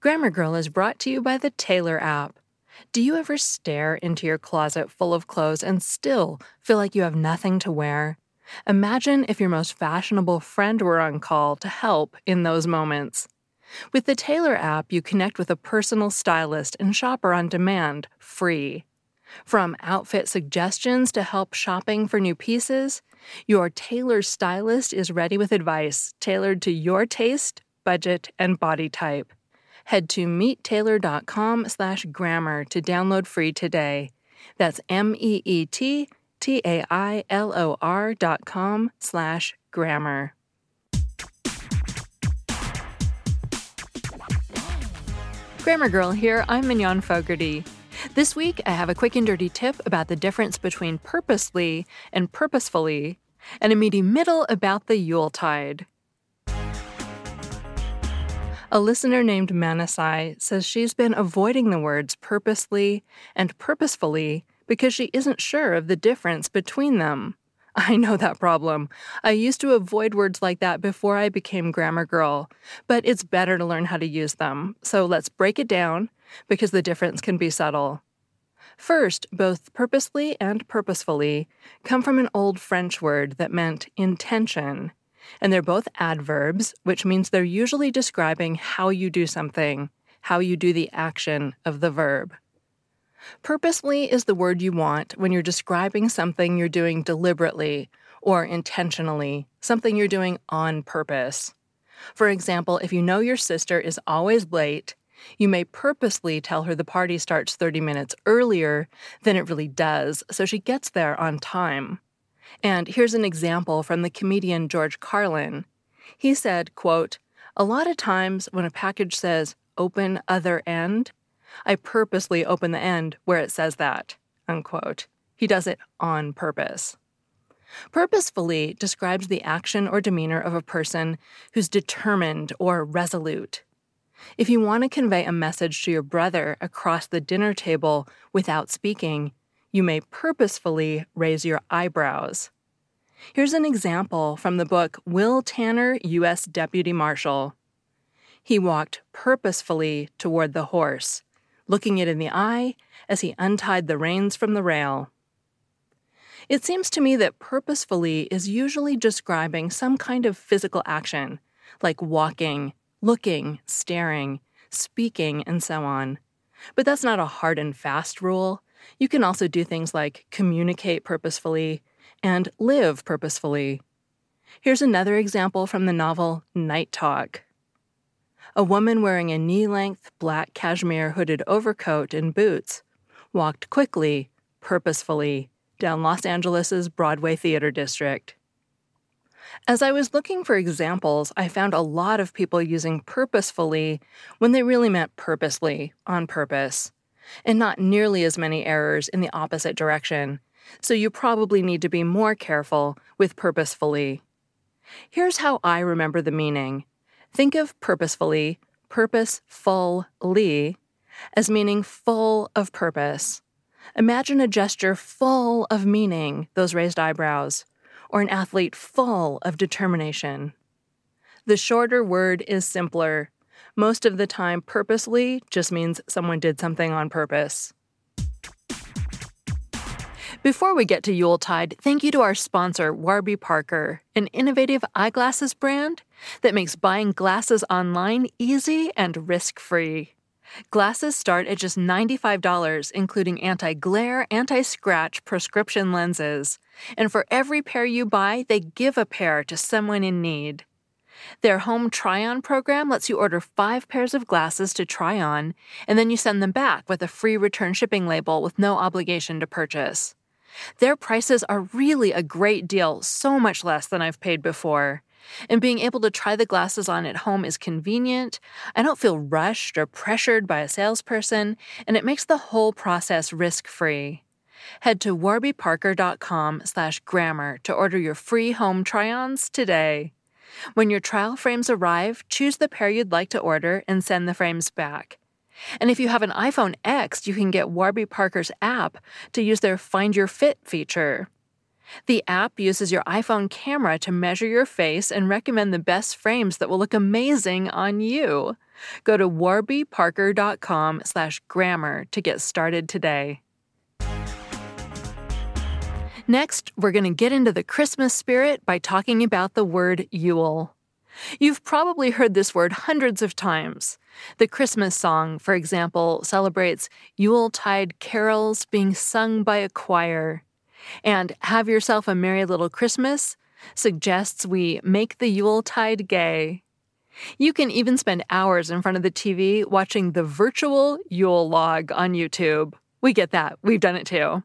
Grammar Girl is brought to you by the Tailor app. Do you ever stare into your closet full of clothes and still feel like you have nothing to wear? Imagine if your most fashionable friend were on call to help in those moments. With the Tailor app, you connect with a personal stylist and shopper on demand, free. From outfit suggestions to help shopping for new pieces, your Tailor stylist is ready with advice tailored to your taste, budget, and body type. Head to meettailor.com slash grammar to download free today. That's M-E-E-T T-A-I-L-O-R dot com slash grammar. Grammar Girl here, I'm Mignon Fogarty. This week, I have a quick and dirty tip about the difference between purposely and purposefully, and a meaty middle about the Yuletide. A listener named Manasai says she's been avoiding the words purposely and purposefully because she isn't sure of the difference between them. I know that problem. I used to avoid words like that before I became Grammar Girl, but it's better to learn how to use them. So let's break it down because the difference can be subtle. First, both purposely and purposefully come from an old French word that meant intention, and they're both adverbs, which means they're usually describing how you do something, how you do the action of the verb. Purposely is the word you want when you're describing something you're doing deliberately or intentionally, something you're doing on purpose. For example, if you know your sister is always late, you may purposely tell her the party starts 30 minutes earlier than it really does, so she gets there on time. And here's an example from the comedian George Carlin. He said, quote, A lot of times when a package says open other end, I purposely open the end where it says that. Unquote. He does it on purpose. Purposefully describes the action or demeanor of a person who's determined or resolute. If you want to convey a message to your brother across the dinner table without speaking, you may purposefully raise your eyebrows. Here's an example from the book Will Tanner, U.S. Deputy Marshal. He walked purposefully toward the horse, looking it in the eye as he untied the reins from the rail. It seems to me that purposefully is usually describing some kind of physical action, like walking, looking, staring, speaking, and so on. But that's not a hard and fast rule. You can also do things like communicate purposefully and live purposefully. Here's another example from the novel Night Talk. A woman wearing a knee length black cashmere hooded overcoat and boots walked quickly, purposefully, down Los Angeles' Broadway Theater District. As I was looking for examples, I found a lot of people using purposefully when they really meant purposely, on purpose, and not nearly as many errors in the opposite direction. So you probably need to be more careful with purposefully. Here's how I remember the meaning Think of purposefully, purposefully, as meaning full of purpose. Imagine a gesture full of meaning, those raised eyebrows, or an athlete full of determination. The shorter word is simpler. Most of the time, purposely just means someone did something on purpose. Before we get to Yuletide, thank you to our sponsor, Warby Parker, an innovative eyeglasses brand that makes buying glasses online easy and risk free. Glasses start at just $95, including anti glare, anti scratch prescription lenses. And for every pair you buy, they give a pair to someone in need. Their home try on program lets you order five pairs of glasses to try on, and then you send them back with a free return shipping label with no obligation to purchase. Their prices are really a great deal, so much less than I've paid before. And being able to try the glasses on at home is convenient. I don't feel rushed or pressured by a salesperson, and it makes the whole process risk-free. Head to warbyparker.com slash grammar to order your free home try-ons today. When your trial frames arrive, choose the pair you'd like to order and send the frames back. And if you have an iPhone X, you can get Warby Parker's app to use their Find Your Fit feature. The app uses your iPhone camera to measure your face and recommend the best frames that will look amazing on you. Go to warbyparker.com slash grammar to get started today. Next, we're going to get into the Christmas spirit by talking about the word Yule. You've probably heard this word hundreds of times. The Christmas song, for example, celebrates Yuletide carols being sung by a choir. And Have Yourself a Merry Little Christmas suggests we make the Yuletide gay. You can even spend hours in front of the TV watching the virtual Yule log on YouTube. We get that. We've done it too.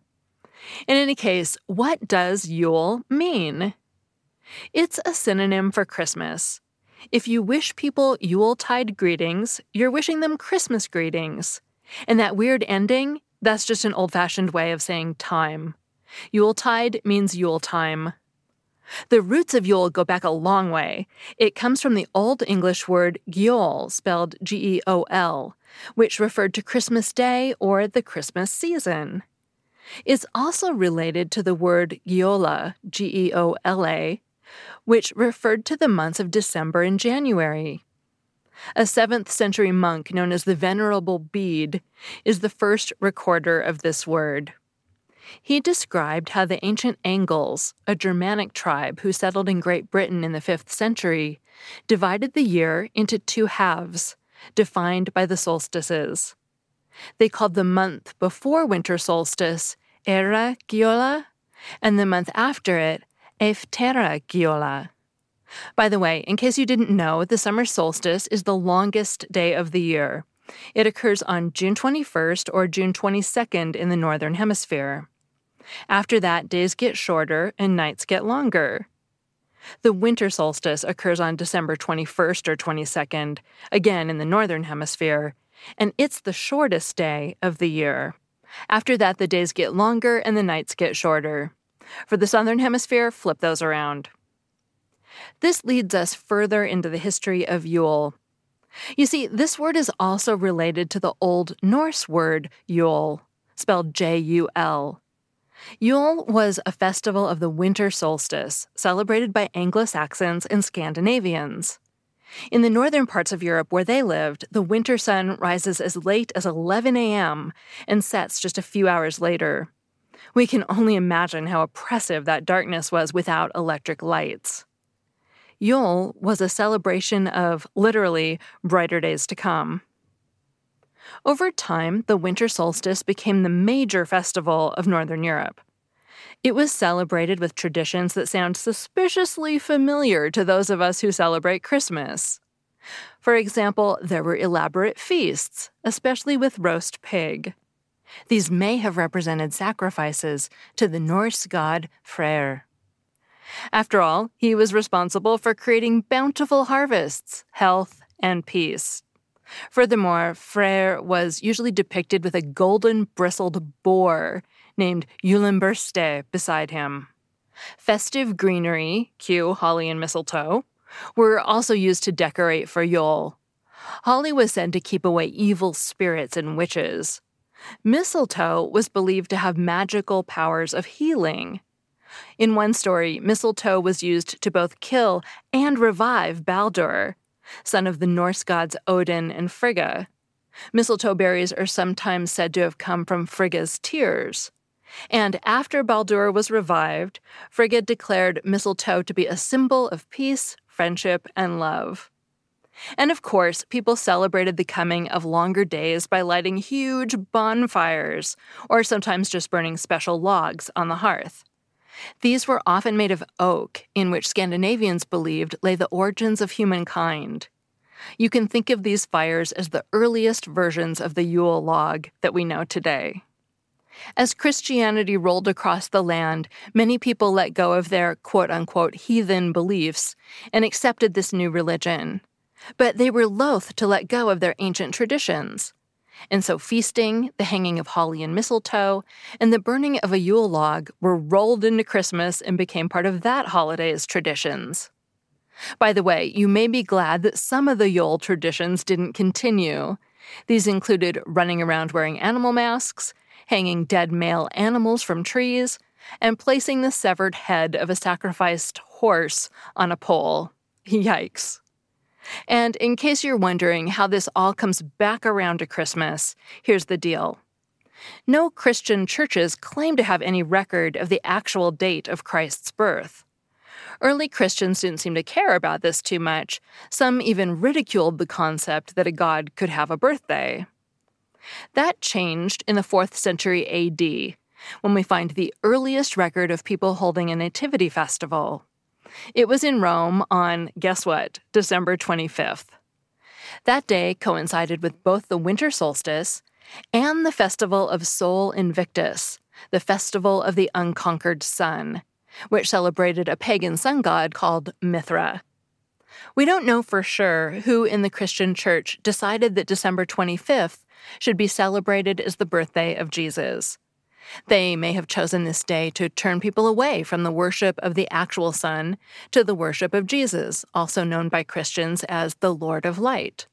In any case, what does Yule mean? It's a synonym for Christmas. If you wish people Yuletide greetings, you're wishing them Christmas greetings. And that weird ending, that's just an old fashioned way of saying time. Yuletide means Yule time. The roots of Yule go back a long way. It comes from the Old English word Geol, spelled G E O L, which referred to Christmas Day or the Christmas season. It's also related to the word Geola, G E O L A, which referred to the months of December and January. A 7th century monk known as the Venerable Bede is the first recorder of this word. He described how the ancient Angles, a Germanic tribe who settled in Great Britain in the 5th century, divided the year into two halves, defined by the solstices. They called the month before winter solstice Era Geola, and the month after it Eftera Geola. By the way, in case you didn't know, the summer solstice is the longest day of the year. It occurs on June 21st or June 22nd in the Northern Hemisphere. After that, days get shorter and nights get longer. The winter solstice occurs on December 21st or 22nd, again in the Northern Hemisphere, and it's the shortest day of the year. After that, the days get longer and the nights get shorter. For the Southern Hemisphere, flip those around. This leads us further into the history of Yule. You see, this word is also related to the Old Norse word Yule, spelled J U L. Yule was a festival of the winter solstice, celebrated by Anglo Saxons and Scandinavians. In the northern parts of Europe where they lived, the winter sun rises as late as 11 a.m. and sets just a few hours later. We can only imagine how oppressive that darkness was without electric lights. Yule was a celebration of, literally, brighter days to come. Over time, the winter solstice became the major festival of Northern Europe. It was celebrated with traditions that sound suspiciously familiar to those of us who celebrate Christmas. For example, there were elaborate feasts, especially with roast pig. These may have represented sacrifices to the Norse god Freyr. After all, he was responsible for creating bountiful harvests, health, and peace. Furthermore, Freyr was usually depicted with a golden bristled boar named Gullinbursti beside him. Festive greenery, cue holly and mistletoe, were also used to decorate for Yule. Holly was said to keep away evil spirits and witches. Mistletoe was believed to have magical powers of healing. In one story, mistletoe was used to both kill and revive Baldur, son of the Norse gods Odin and Frigga. Mistletoe berries are sometimes said to have come from Frigga's tears. And after Baldur was revived, Frigga declared mistletoe to be a symbol of peace, friendship, and love. And of course, people celebrated the coming of longer days by lighting huge bonfires, or sometimes just burning special logs on the hearth. These were often made of oak, in which Scandinavians believed lay the origins of humankind. You can think of these fires as the earliest versions of the Yule log that we know today. As Christianity rolled across the land, many people let go of their quote unquote heathen beliefs and accepted this new religion. But they were loath to let go of their ancient traditions. And so feasting, the hanging of holly and mistletoe, and the burning of a Yule log were rolled into Christmas and became part of that holiday's traditions. By the way, you may be glad that some of the Yule traditions didn't continue. These included running around wearing animal masks, hanging dead male animals from trees, and placing the severed head of a sacrificed horse on a pole. Yikes. And in case you're wondering how this all comes back around to Christmas, here's the deal. No Christian churches claim to have any record of the actual date of Christ's birth. Early Christians didn't seem to care about this too much. Some even ridiculed the concept that a god could have a birthday. That changed in the 4th century AD, when we find the earliest record of people holding a nativity festival. It was in Rome on, guess what, December 25th. That day coincided with both the winter solstice and the festival of Sol Invictus, the festival of the unconquered sun, which celebrated a pagan sun god called Mithra. We don't know for sure who in the Christian church decided that December 25th should be celebrated as the birthday of Jesus. They may have chosen this day to turn people away from the worship of the actual sun to the worship of Jesus, also known by Christians as the Lord of Light.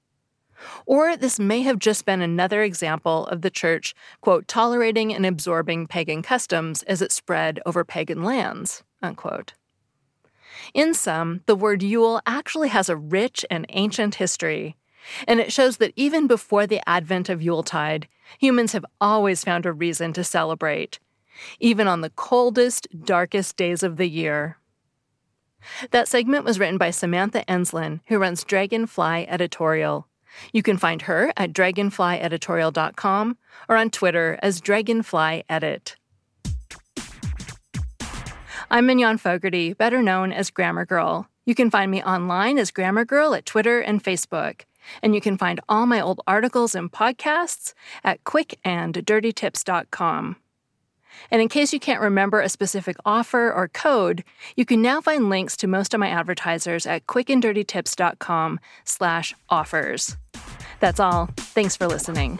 Or this may have just been another example of the church, quote, tolerating and absorbing pagan customs as it spread over pagan lands, unquote. In sum, the word Yule actually has a rich and ancient history, and it shows that even before the advent of Yuletide, humans have always found a reason to celebrate, even on the coldest, darkest days of the year. That segment was written by Samantha Enslen, who runs Dragonfly Editorial. You can find her at dragonflyeditorial.com or on Twitter as dragonflyedit. I'm Mignon Fogarty, better known as Grammar Girl. You can find me online as Grammar Girl at Twitter and Facebook. And you can find all my old articles and podcasts at quickanddirtytips.com. And in case you can't remember a specific offer or code, you can now find links to most of my advertisers at quickanddirtytips.com slash offers. That's all. Thanks for listening.